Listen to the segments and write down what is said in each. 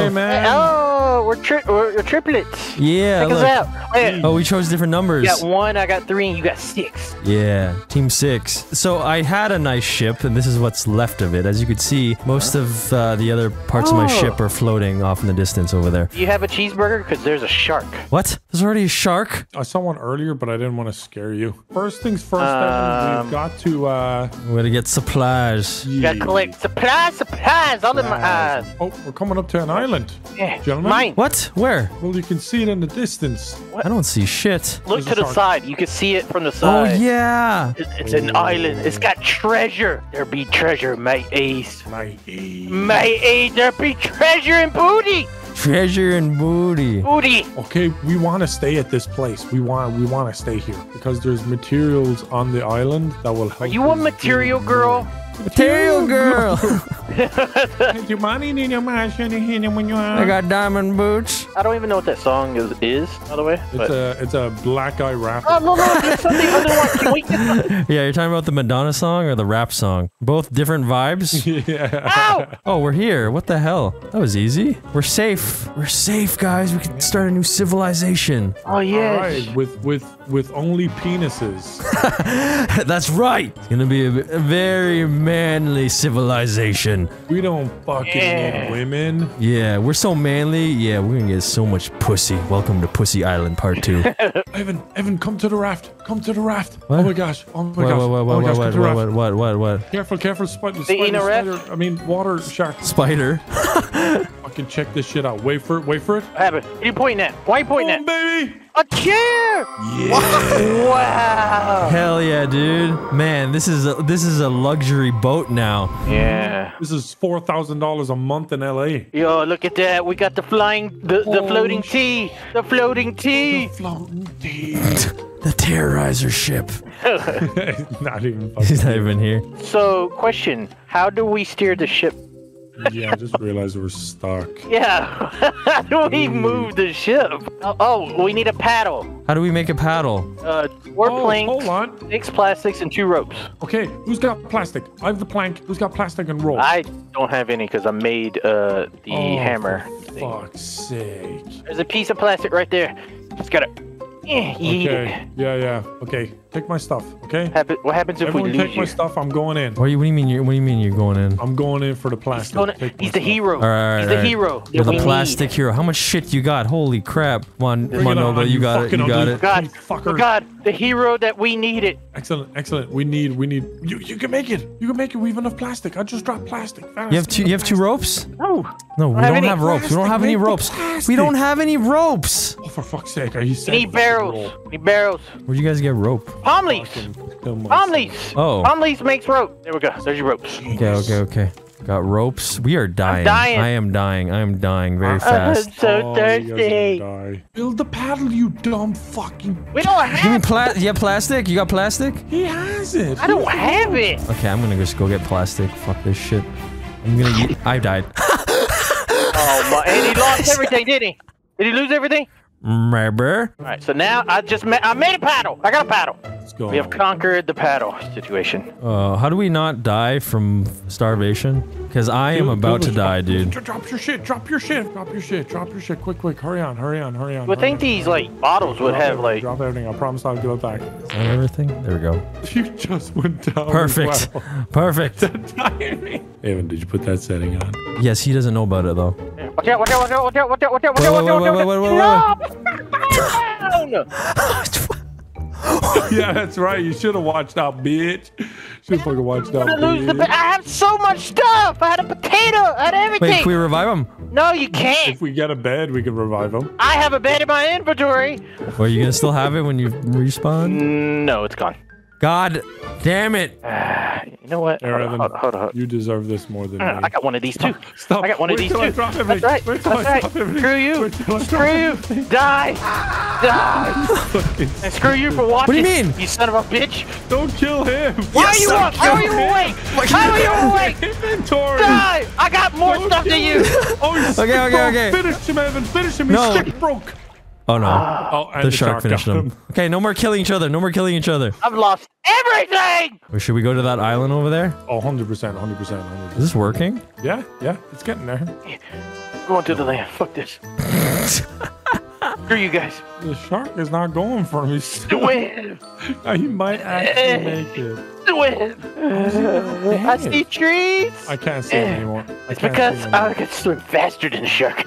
Hey, man. Oh, we're, tri- we're, we're triplets. Yeah. Check us out. Wait, Oh, we chose different numbers. you got one, I got three, and you got six. Yeah, team six. So I had a nice ship, and this is what's left of it. As you could see, most of uh, the other parts of my Oh. ship are floating off in the distance over there. You have a cheeseburger? Because there's a shark. What? There's already a shark? I saw one earlier, but I didn't want to scare you. First things first, Um, we've got to. uh We're gonna get supplies. You gotta collect supplies, supplies, all in my eyes. Oh, we're coming up to an island. Yeah, Gentlemen? mine. What? Where? Well, you can see it in the distance. I don't see shit. Look There's to the shark. side. You can see it from the side. Oh yeah. It- It's an island. It's got treasure. There be treasure, mate Ace. My eh. Mate Ace, there be treasure and booty. Treasure and booty. Booty. Okay, we want to stay at this place. We want we want to stay here because there's materials on the island that will help. Are you a material do girl? Material girl. I I got diamond boots. I don't even know what that song is, is by the way. It's a it's a black eye rap. Oh, no, no, there's something otherwise. Can we get... Yeah, you're talking about the Madonna song or the rap song? Both different vibes. yeah. Ow! Oh, we're here. What the hell? That was easy. We're safe. We're safe, guys. We can start a new civilization. Oh, yeah. yes. right, with with with only penises. That's right. It's gonna be a, a very manly civilization. We don't fucking Yeah. need women. Yeah, we're so manly. Yeah, we're gonna get so much pussy. Welcome to Pussy Island Part Two. Evan, Evan, come to the raft. Come to the raft. Oh what? Oh my gosh. Oh my what, gosh. what, what, oh what, my gosh, what, come to the what, raft. what, what, what, what? Careful, careful, spider, They eating spider, a spider. I mean, water shark. Spider. Fucking check this shit out. Wait for it. Wait for it. What happened? What are you pointing at? Why are you pointing Boom, baby. At? A chair! Yeah. Wow! Hell yeah, dude. Man, this is a, this is a luxury boat now. Yeah. this is four thousand dollars a month in LA. Yo, look at that. We got the flying, the, the Oh, floating sh- tea. The floating tea. The Floating tea. The Terroriser ship. not even. He's not even here. So, question. How do we steer the ship? Yeah, I just realized we're stuck. Yeah. How do we move the ship? Oh, oh, we need a paddle. How do we make a paddle? Uh, four Oh, planks, hold on. six plastics, and two ropes. Okay, who's got plastic? I have the plank. Who's got plastic and rope? I don't have any because I made uh, the Oh, hammer. For thing. fuck's sake. There's a piece of plastic right there. Just gotta eh, eat it. Okay. Yeah, yeah. Okay. Take my stuff. Okay. Happen- what happens if Everyone we take lose my stuff. I'm going in. What do you, what do you mean? You're, what do you mean you're going in? I'm going in for the He's, plastic. gonna- he's the hero. All right, he's all the hero You're the plastic need. hero. How much shit you got? Holy crap! Come on, come Bring on, on, Nova. You you got it. fucking You got it. God, fucker. God, the hero that we needed. Excellent, excellent. We need, we need. You, you can make it. You can make it. We have enough plastic. I just dropped plastic. Fast. You have two. You have two ropes? No. No, we don't have ropes. We don't have any ropes. We don't have any ropes. Oh, for fuck's sake! Are you We saying? need barrels. We need barrels. Where'd you guys get rope? Palm leaves. Palm leaves. Oh. Palm leaves makes rope. There we go. There's your ropes. Okay, okay, okay. Got ropes. We are dying. I'm dying. I am dying. I am dying very fast. I'm so thirsty. Build the paddle, you dumb fucking. We don't Give me have. pla- You have plastic? You got plastic? He has it. I don't have it. Okay, I'm gonna just go get plastic. Fuck this shit. I'm gonna. Eat- I died. Oh my! And he lost everything, did he? Did he lose everything? Remember? All right. So now I just ma- I made a paddle. I got a paddle. Let's go. We have conquered the paddle situation. Uh, how do we not die from starvation? Because I am about build to die, dude. Drop your shit. Drop your shit. Drop your shit. Drop your shit. Quick, quick. Hurry on. Hurry on. Hurry on. You would hurry think on. these like bottles would Drop have everything, like. Drop everything. I promise I'll give it back. Is that everything? There we go. You just went down. as Perfect. well. Perfect. Evan, did you put that setting on? Yes, he doesn't know about it though. Watch out! Watch out! Watch out! Watch out! Watch out! Watch out! Watch Wait, out! Watch wait, out! wait, Watch wait, out! wait, wait, No! yeah, that's right. You should have watched out, bitch. Should have fucking watched out, I lose the. bitch. I have so much stuff. I had a potato. I had everything. Wait, can we revive him? no, you can't. If we get a bed, we can revive him. I have a bed in my inventory. Or are you gonna still have it when you respawn? No, it's gone. God damn it! You know what? Here, Hold on, Evan, hold on, hold on, you deserve this more than uh, me. I got one of these too. Stop. I got one of these too. drop That's right. Wait That's I right. everything. Screw you. Wait till I Screw you. Die. Die. And screw you for watching. What do you mean? You son of a bitch. Don't kill him. Why Yes, are you up? How are you awake? How are you awake? Inventory. Die. I got more Don't stuff than you. Oh, he's Okay, okay, okay. Finish him, Evan. Finish him. His No. stick broke. Oh no. Oh, and the, shark, finished got him. Okay, no more killing each other. No more killing each other. I've lost everything. Or should we go to that island over there? Oh, 100%, 100%, 100%. Is this working? Yeah, yeah, it's getting there. Going to the land. Fuck this. Screw you guys. The shark is not going for me. Swim. he might actually make it. Swim. I see trees. I can't see him anymore. I It's can't because I anymore. can swim faster than the shark.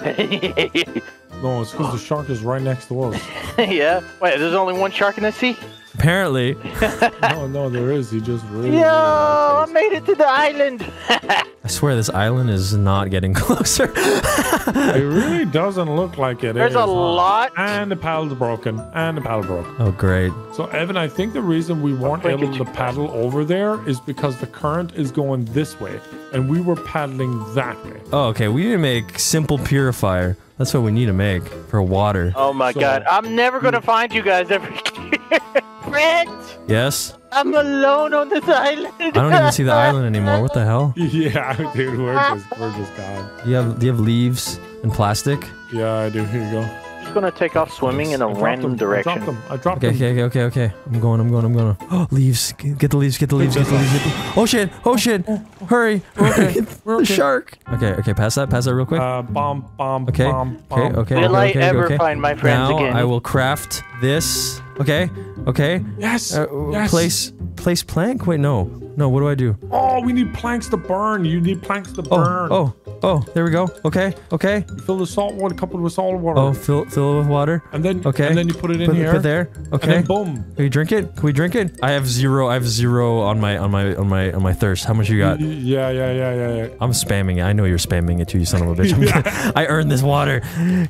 No, it's because the shark is right next to us. yeah. Wait, there's only one shark in the sea? Apparently. No, no, there is. He just really. Yo, I made it to the island. I swear this island is not getting closer. It really doesn't look like it. There's is, a lot. And the paddle's broken. And the paddle broke. oh, great. So, Evan, I think the reason we weren't able to paddle over there is because the current is going this way, and we were paddling that way. Oh, okay. We need to make simple purifier. That's what we need to make for water. Oh my So- god. I'm never gonna find you guys ever Friends, Yes? I'm alone on this island. I don't even see the island anymore. What the hell? Yeah, dude, we're just we're just gone. Do you have do you have leaves and plastic? Yeah, I do. Here you go. Just gonna take off swimming in a I random them. I dropped direction. them. I dropped Okay, them. okay, okay, okay, okay. I'm going, I'm going, I'm going. Oh, leaves. Get get the leaves, get the leaves, get the leaves. Get the... Oh shit, oh shit. Hurry. okay. We're The okay. shark. Okay, okay, pass that, pass that real quick. Uh, bomb, bomb, Okay, bomb, okay, bomb. okay, Will okay, I okay, ever okay. find my friends now again? I will craft this. Okay, okay. Yes. Uh, yes. Place, place plank. Wait, no, no. What do I do? Oh, we need planks to burn. You need planks to burn. Oh, oh, oh. There we go. Okay, okay. You fill the salt water, coupled with salt water. Oh, fill, fill it with water. And then, Okay. and then you put it in Put, here. put there. And Okay. then boom. Can we drink it? Can we drink it? I have zero. I have zero on my on my on my on my thirst. How much you got? Yeah, yeah, yeah, yeah, yeah. I'm spamming it. I know you're spamming it too, you son of a bitch. I'm I earned this water.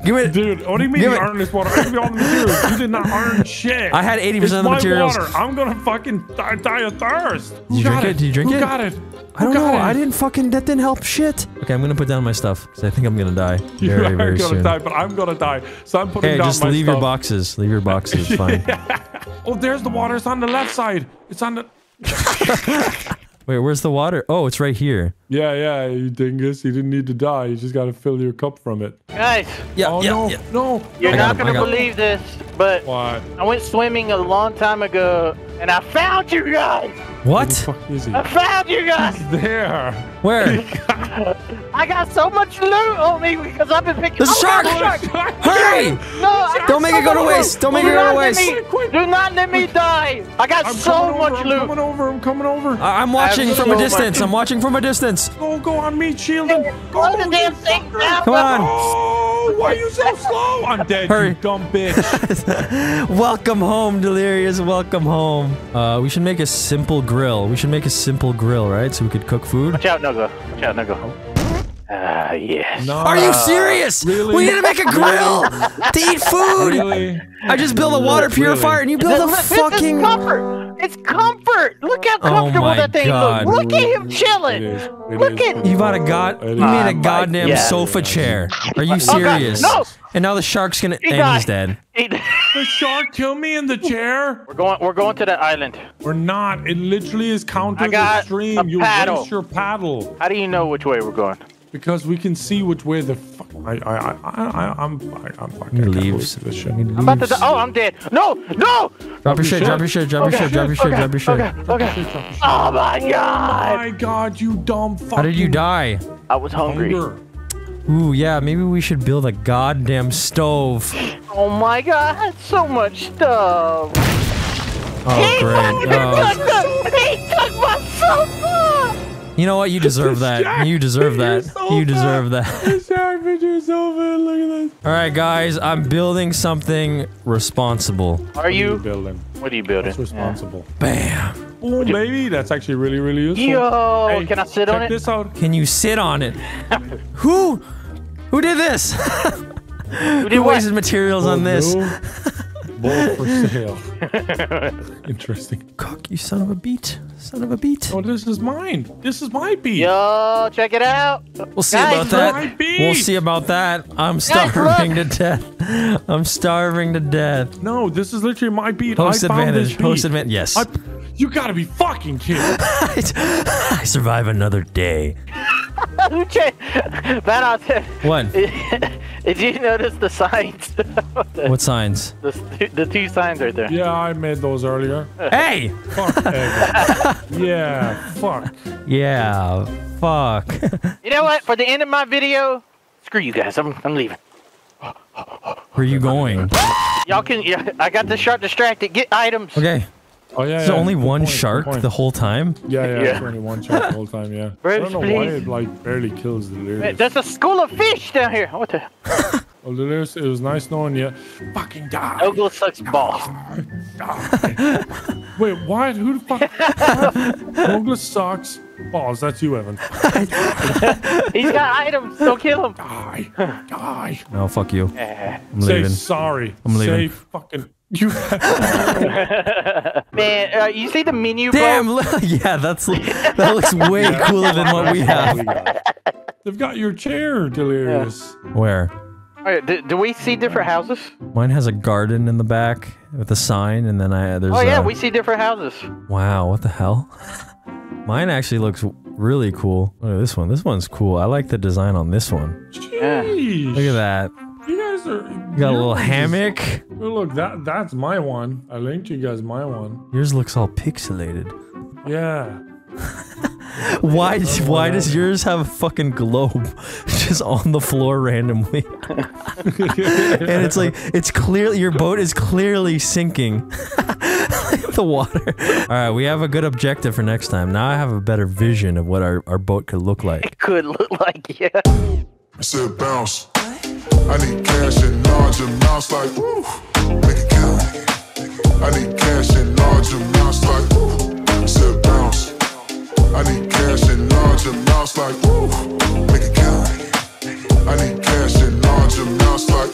Give it. Dude, what do you mean Give you it- earned this water? I gave you all the materials. You did not earn shit. I had 80% It's of the my materials. water. I'm gonna fucking die, die of thirst. Did you got drink it? Did you drink Who it? got it? I don't got know. it? I didn't fucking. That didn't help shit. Okay, I'm gonna put down my stuff because I think I'm gonna die You very are very gonna soon. die, but I'm gonna die. So I'm putting Okay, down just my leave stuff. your boxes. Leave your boxes. It's fine. Oh, there's the water. It's on the left side. It's on the. Wait, where's the water? Oh, it's right here. Yeah, yeah, you dingus. You didn't need to die. You just gotta fill your cup from it. Guys, Yeah, Oh yeah, no, yeah. no. you're I not gonna believe this, but What? I went swimming a long time ago and I found you guys. Where the fuck is he? I found you guys. There. Where? I got so much loot on me because I've been picking. There's a Oh, shark! Shark! Hurry! No, Don't make so it go to waste. Don't make Do it go to waste. me- Do not let me die. I got I'm so much over, I'm coming over. I'm coming over. I- I'm watching from so a much- distance. I'm watching from a distance. Go, go on me, shielding. Go, Close the damn thing down. Come on. Oh, why are you so slow? I'm dead, Hurry. you dumb bitch. Welcome home, Delirious. Welcome home. Uh, we should make a simple grill. We should make a simple grill, right? So we could cook food. Watch out, Nogla. Watch out, Nogla. Ah, yes. No. Are you serious? really? We need to make a grill to eat food. Really? I just built a water Really? purifier and you built a This is fucking. Comfort. It's comfort. Look how Oh comfortable my that thing God. looks. Look at him chilling. is. It Look is. at- You bought a god. You It made Oh a goddamn God. sofa chair. Are you Oh, God, serious? no. And now the shark's gonna. He and he's dead. He- The shark killed me in the chair. we're going. We're going to that island. We're not. It literally is counter I the stream. a You paddle. waste your paddle How do you know which way we're going? Because we can see which way the fuck. I I I I I'm I, I'm fucking. You I can't leaves. believe This shit. You I'm about to leaves. die. Oh, I'm dead. No, no. Drop your shit. shit. Drop your shit. Drop your shit. Drop your shit. Drop your shit. Okay, okay. Oh my god. Oh my God, you dumb fucking. How did you die? I was hungry. Hunger. Ooh, yeah. Maybe we should build a goddamn stove. Oh my god, so much stuff. Oh, he great. fucking Oh. took the, he took my sofa. You know what? You deserve that. You deserve that. You deserve that. This shark picture is so good. Look at this. All right, guys. I'm building something responsible. Are you? building? What are you building? That's responsible. Bam. Oh, baby, that's actually really, really useful. Yo, Hey, can I sit on it? this out. Can you sit on it? Who? Who did this? Who did Who what? wasted materials on this? Oh, no. Both for sale. Interesting. Cook, you son of a beat. Son of a beat. Oh, this is mine. This is my beat. Yo, check it out. We'll see Guys, about that. my beat. We'll see about that. I'm Guys, starving to death. I'm starving to death. No, this is literally my beat. Host I found advantage. This beat. Host advantage. Yes. I, you gotta be fucking kidding. I survive another day. Who cha- That I said. What? Did you notice the signs? the, What signs? the, the two signs right there. Yeah, I made those earlier. Hey! Fuck. Yeah, fuck. Yeah, fuck. You know what? For the end of my video, screw you guys. I'm, I'm leaving. Where are you going? Y'all can. Yeah, I got the shark distracted. Get items. Okay, Oh yeah. there's yeah, only one point, shark the whole time. Yeah, yeah, Yeah. Only one shark the whole time. Yeah. I don't know why it like barely kills the Wait, lyrics. There's a school of fish down here. What the? Well, Delirious, it was nice knowing you. Fucking die. Nogla sucks balls. Wait, what? Who the fuck? Douglas sucks. Balls. That's you, Evan. He's got items. Don't kill him. Die. Die. No, fuck you. Eh. I'm Say leaving. sorry. I'm leaving. Say fucking. You. Man, uh, you see the menu? Damn! look- yeah, that's that looks way cooler than what we have. They've got your chair, Delirious. Where? Alright, do, do we see different houses? Mine has a garden in the back with a sign, and then I there's. Oh yeah, a- we see different houses. Wow, what the hell? Mine actually looks really cool. Look at this one. This one's cool. I like the design on this one. Jeez. Look at that. You guys are. You got a little hammock. Look, that that's my one. I linked you guys my one. Yours looks all pixelated. Yeah. Why? Why does yours have a fucking globe just on the floor randomly? and it's like it's clear your boat is clearly sinking. the water. All right, we have a good objective for next time. Now I have a better vision of what our, our boat could look like. It could look like yeah. I said bounce. I need cash in large amounts like woo. Make it count. I need cash in large amounts like woo. Said bounce. I need cash in large amounts like woo. Make it count. I need cash in large amounts like